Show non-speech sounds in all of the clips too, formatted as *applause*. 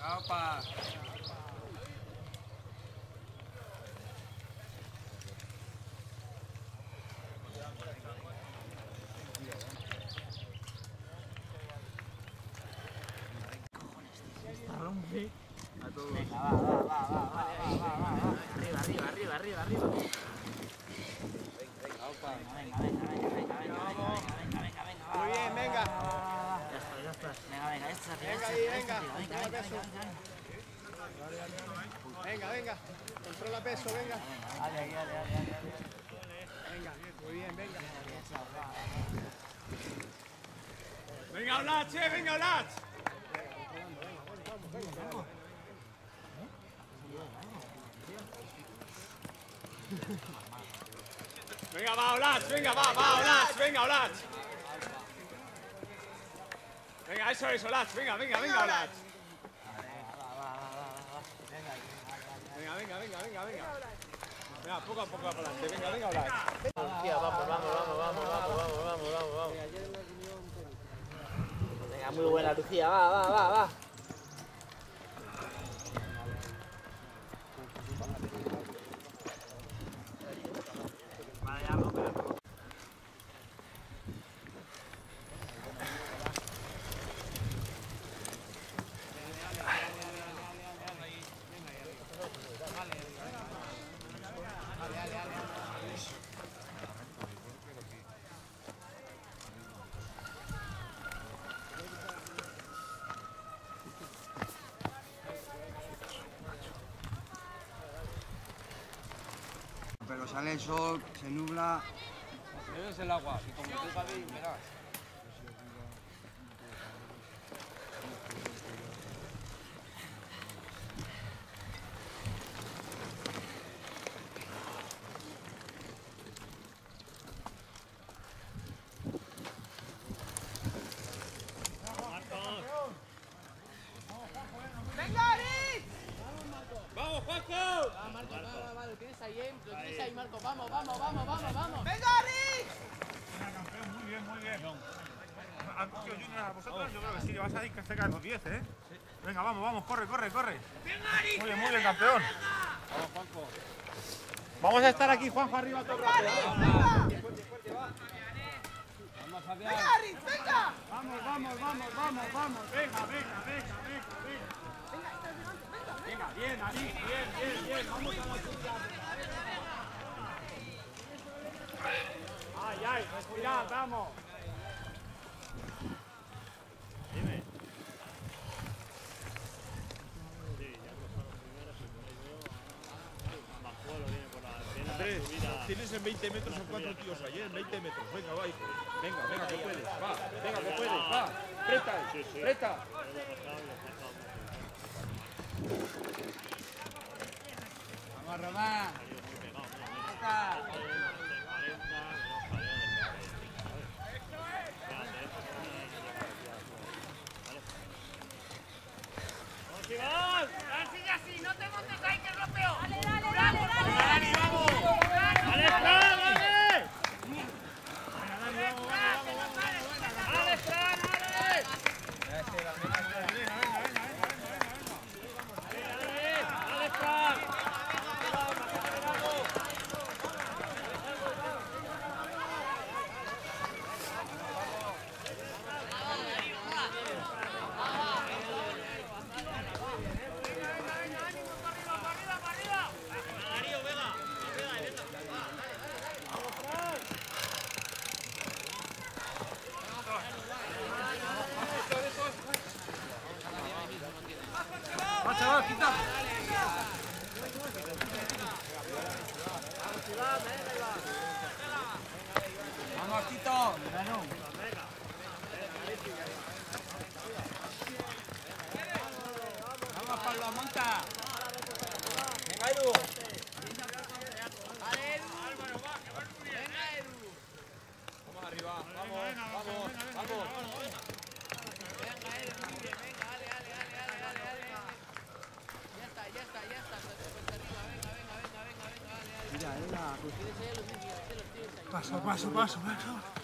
Opa. Controla peso, venga. Dale, dale, dale, dale. Venga, muy bien, venga. Venga, eh, venga, Olach. Venga, va, Olach, venga, va, va, Olach, venga, Olach. Venga, eso es, Olach, venga, venga, venga, Olach. venga, venga, venga. Venga, poco a poco adelante, venga, venga, Blas. Vamos, vamos, vamos, vamos, vamos, vamos, vamos, vamos. Venga, muy buena Lucía, va, va, va, va. Sale el sol, se nubla. Bebes el agua, y como Javi, verás. ¡Vamos, Juanjo! Lo tienes ahí, ¿eh? Lo tienes ahí, Vamos, vamos, vamos, vamos, vamos. Muy bien, muy bien. Tío, Junior, a vosotros yo creo que sí, que vas a ir cerca de los 10, ¿eh? Venga, vamos, vamos, corre, corre, corre. Muy bien, muy bien, campeón. Vamos, Juanjo. Vamos a estar aquí, Juanjo, arriba todo el rato. Vamos, Fabián. Vamos, vamos, vamos, vamos, vamos. Venga, venga, venga, venga, venga. Venga, bien, ahí, bien, bien, bien. Vamos a la Ay, ay, respirad, vamos. Andrés, tienes en 20 metros a cuatro tíos ahí, en 20 metros. Venga, va, hijo. Venga, venga, que puedes. Va, venga, que puedes. Va, preta, preta. Vamos, Román. Toca. Alrighty. quitad, quitad. Vamos, Quito. Vamos, Pablo, monta. Venga, Edu. Vale, Edu. Venga, Edu. Vamos arriba, vamos. Paso, paso, paso, paso.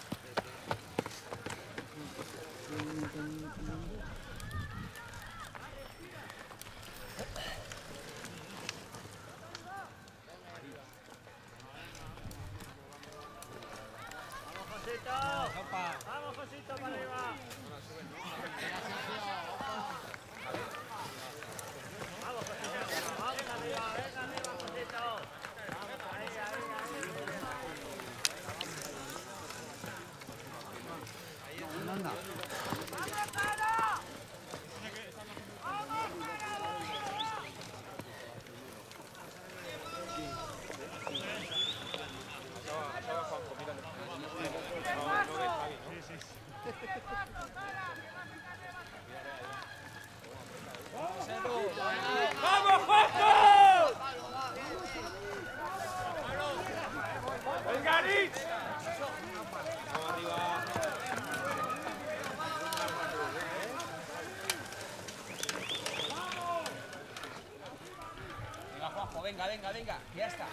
Venga, venga, ya está.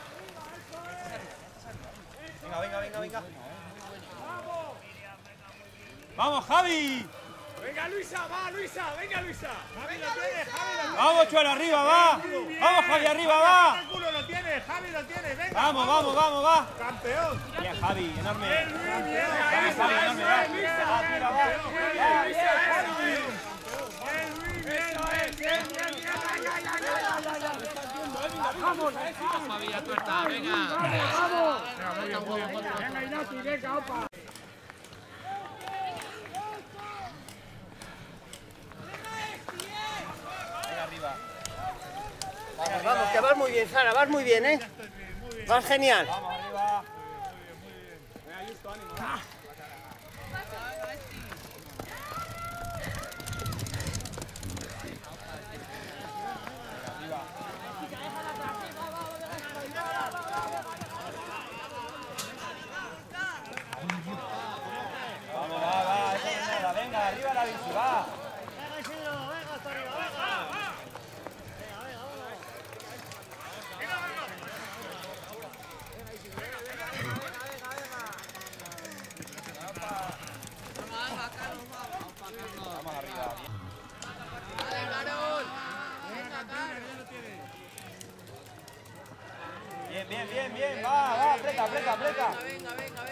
Venga, venga, venga, venga. ¡Vamos, Javi! Venga, Luisa, va, Luisa, venga, Luisa. Javi lo Javi. ¡Vamos, Chuel, arriba, va! ¡Vamos, Javi, arriba, va! Lo tiene, Javi lo tiene, venga. ¡Vamos, vamos, vamos, va! Campeón. Bien, Javi, enorme. Bien, Javi, bien, Javi, enorme, va. Va, tira, va. Va, bien, Javi. Vamos, Villatuerta, venga. Venga, Inati, venga, opa. Vamos, que vas muy bien, Sara, vas muy bien, ¿eh? Vas genial. Vamos, arriba. Vamos, va, va, eso no es nada. Venga, arriba la bici, va. Vamos arriba. Dale, Carol. Venga, Carol. Bien, bien, bien. Va, va, aprieta, aprieta, aprieta.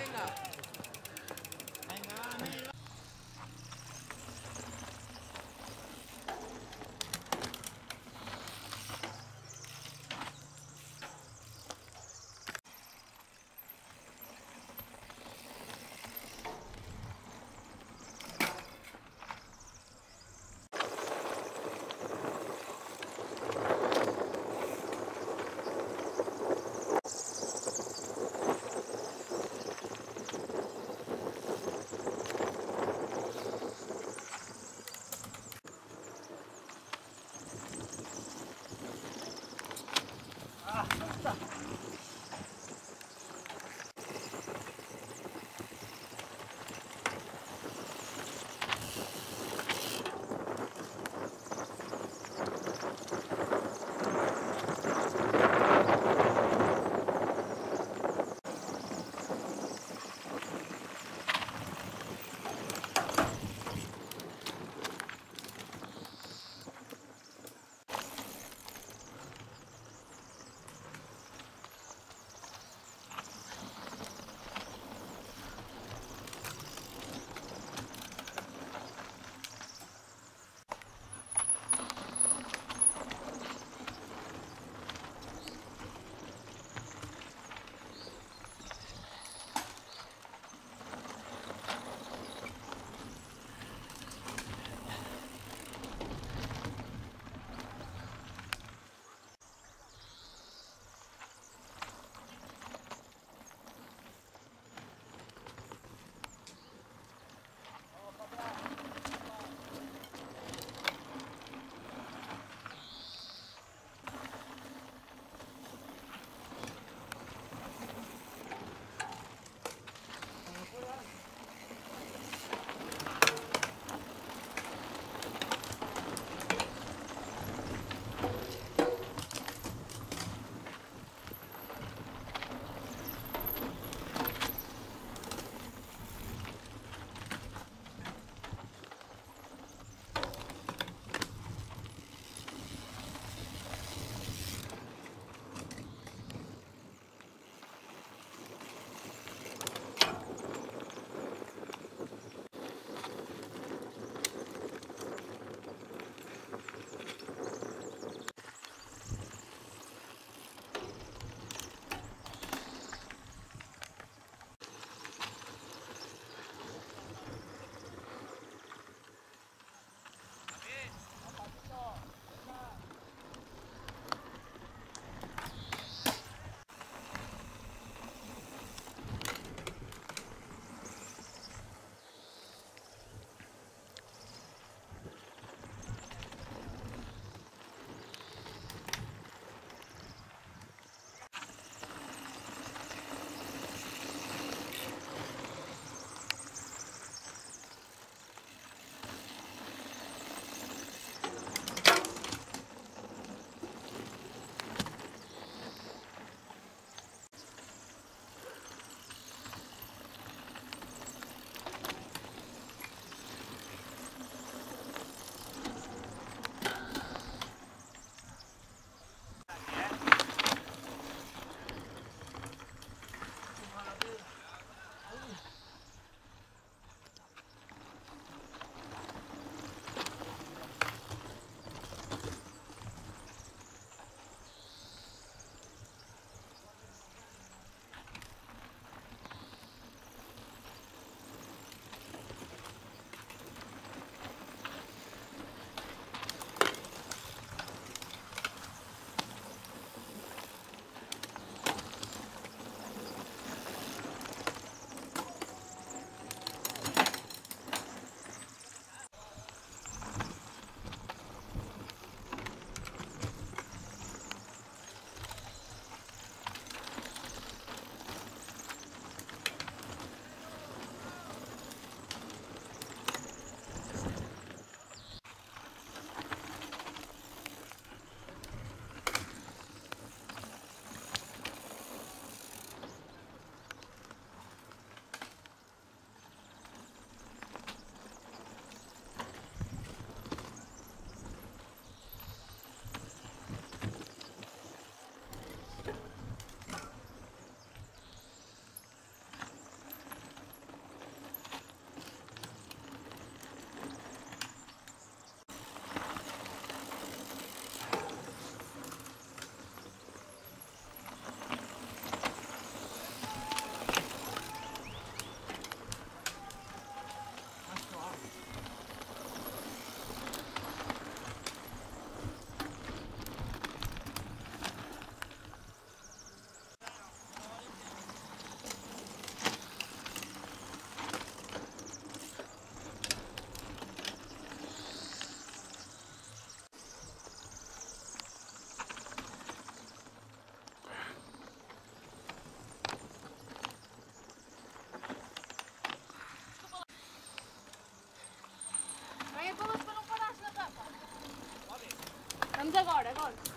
det går, det går.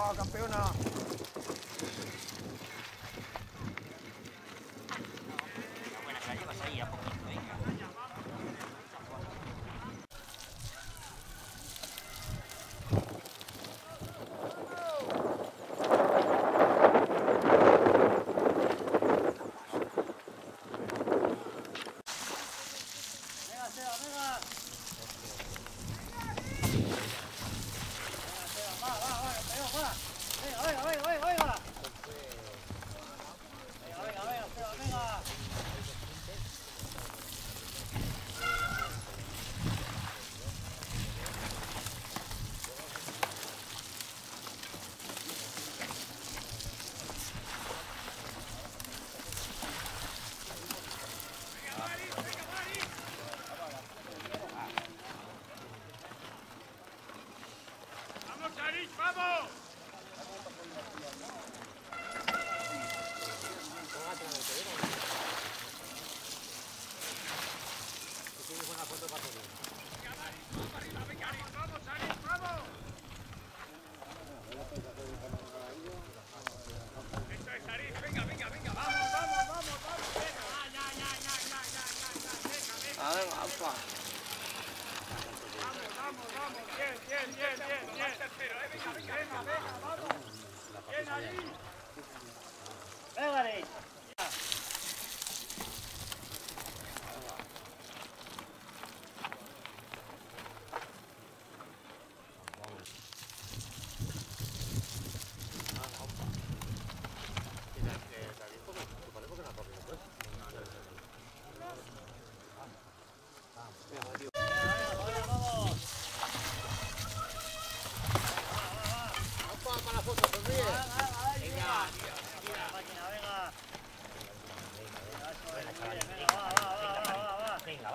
Campeona!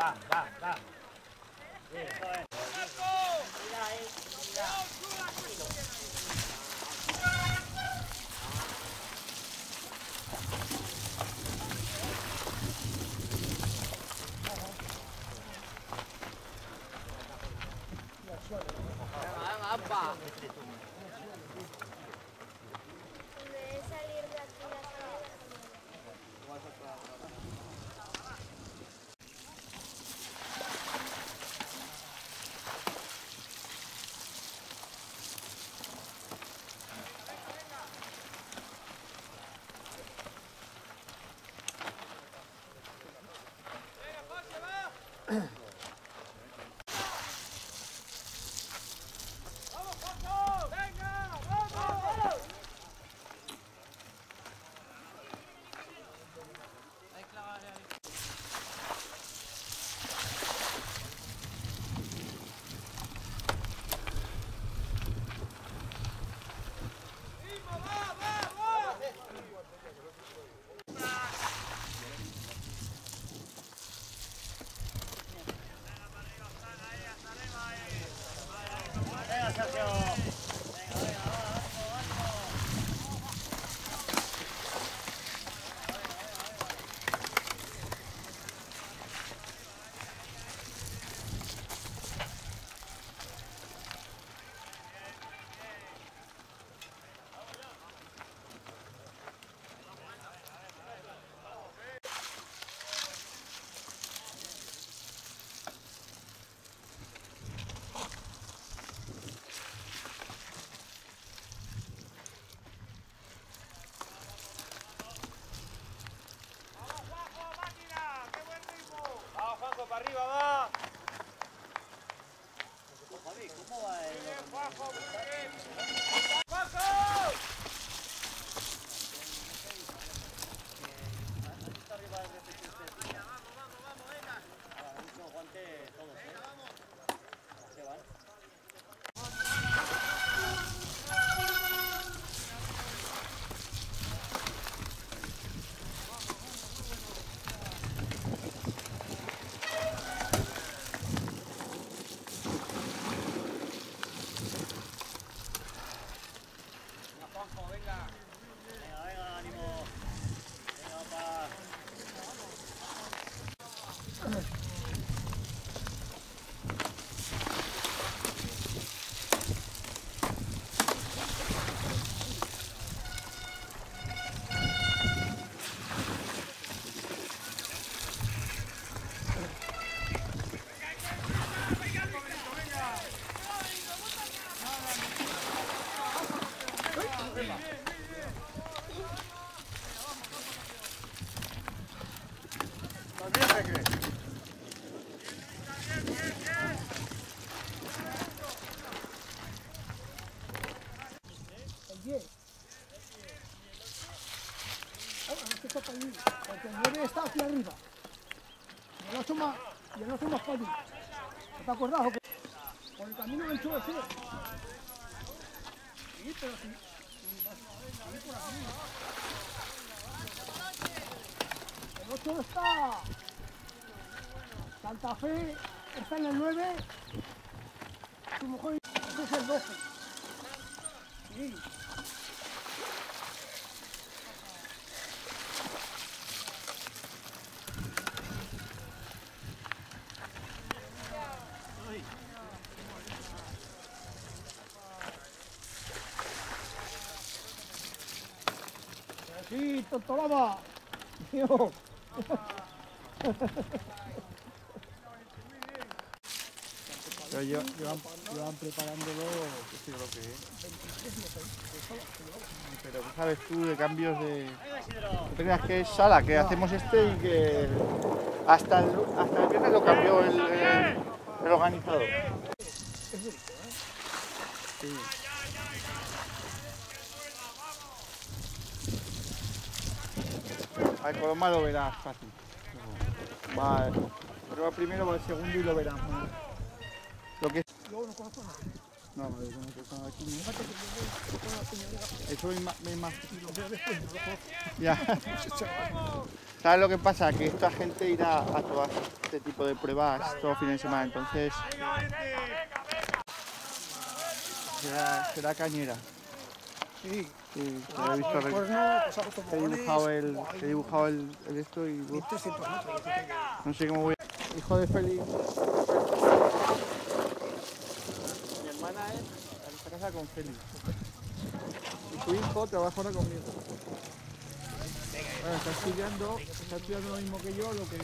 vá, vá, vá. Abba. Acordás o qué? Por el camino del chulo ese. Sí, pero sí. sí, sí, por aquí. El 8 está. Santa Fe está en el 9. Su mujer es el 12. Sí. Sí, Tontolaba. Tío. Pero llevan, llevan, llevan preparándolo, qué sé yo lo que es. Pero ¿qué sabes tú de cambios de... ¿Tú creas que es sala, que hacemos este y que hasta el, hasta el viernes lo cambió el, el, el organizador? Sí. A ver, Coloma lo verás fácil. Va, prueba primero, va el segundo y lo verás. Lo que no no, no, no, no, no, no. Eso es más... es Ya. ¿Sabes lo que pasa? Que esta gente irá a todo este tipo de pruebas todo fin de semana, entonces será, será cañera. Sí. Sí, lo he visto pues hago he dibujado el, he dibujado el, el esto y uf, 1300 metros. dice que- no sé cómo voy. a- Hijo de Félix. Mi hermana es está casada con Félix. Y tu hijo trabaja ahora conmigo. Bueno, está estudiando, está estudiando lo mismo que yo, lo que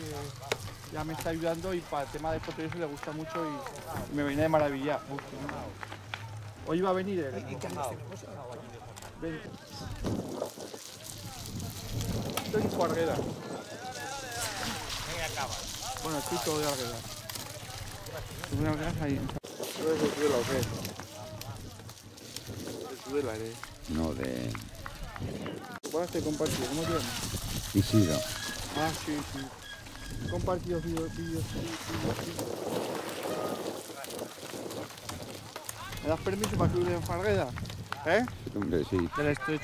ya me está ayudando y para el tema de foto y eso le gusta mucho y, y me viene de maravilla. Uf, Hoy iba a venir él. ¿Y qué años tenemos? Ven. Estoy en Cuarguera. Bueno, estoy todo de Argueda. ¿Tú de Argueda ahí? ¿Tú eres de Tudela o qué? De Tudela eres. No, de ¿Cuál has compartido? ¿Cómo te llamas? Isidro. Ah, sí, sí. He compartido vídeos, vídeos, sí, sí, sí. ¿Me das permiso para subir en Fargueda? ¿Eh? Hombre, sí. ¿Del que,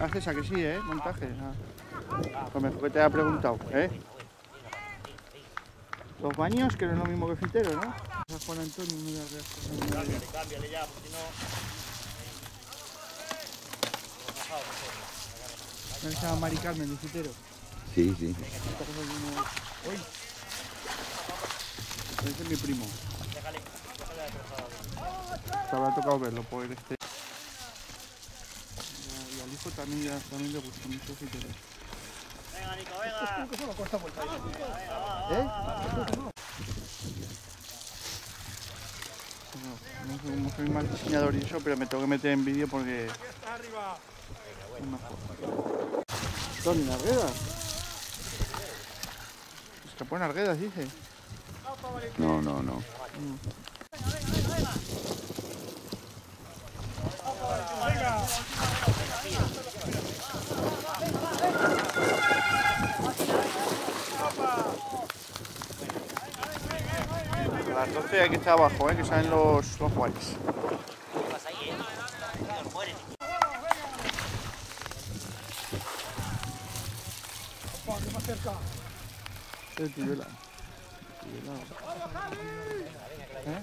haces a que sí, eh? Montaje. Ah. Lo mejor que te haya preguntado, ¿eh? Los baños, que no es lo mismo que fitero, ¿no? A Juan Antonio. Cámbiale, cámbiale ya, porque si no... ¿No se llama Mari Carmen, de fitero? Sí, sí. Uy. Ese es mi primo. Habrá tocado verlo por este. Hijo también, ya- también le gusta mucho fitero. Venga, Nico, venga. ¿Eh? No, no sé cómo soy mal diseñador y eso, pero me tengo que meter en vídeo porque Arriba. es mejor. Tony Narguedas. Escapó en Arguedas, dice. No, no, no. A las 12 hay que estar abajo, ¿eh? que salen los, los guays. El Tudela. Tudela. ¿Eh?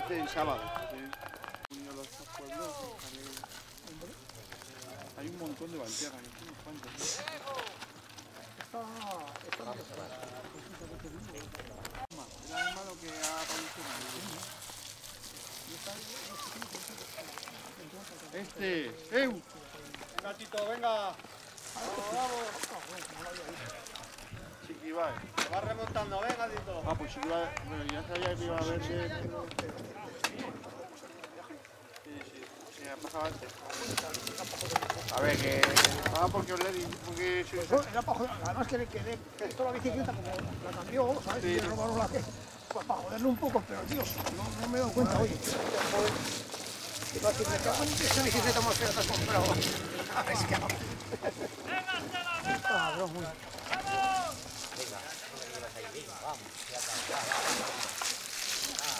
Casa el sábado. sí. Unido los dos pueblos, sale- Hay un montón de Valtierra, hay unos cuantos. Es la misma lo que ha aparecido en el Este, ¡Eu! Venga, Tito, venga. Chiquibae. Va remontando, venga, Tito. Ah, pues Chiquibae, bueno, ya sabía que iba a verse. Sí, sí, sí, ha pasado antes. A ver, que. Ah, porque os le di, porque. era para joder. Además que, que de, esto la bicicleta como la cambió, ¿sabes? Sí. Y le robaron la que. Pues para joderle un poco, pero Dios, no, no me he dado cuenta, oye. Iba esa bicicleta más fea *laughs* que has comprado. A ver. Cabrón, muy. Venga, Fabián. Venga, venga. Así que el domingo le gané, no le va a ganar.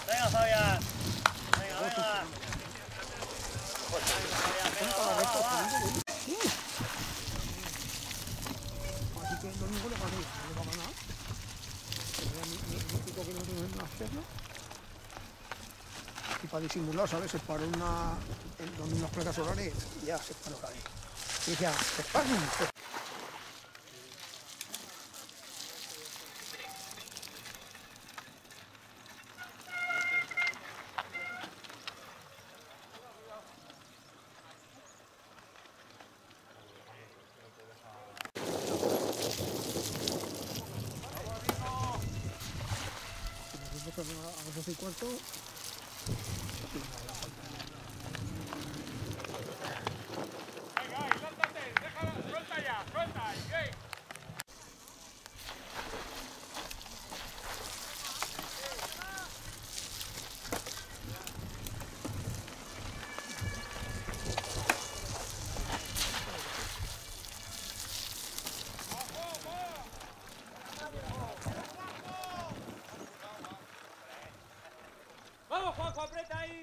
Tenía mi, mi, mi pico kilómetros en las piernas. Y para disimular, ¿sabes? Se paró una, donde unas placas solares ya se paró ahí. Se paran, a cobra daí!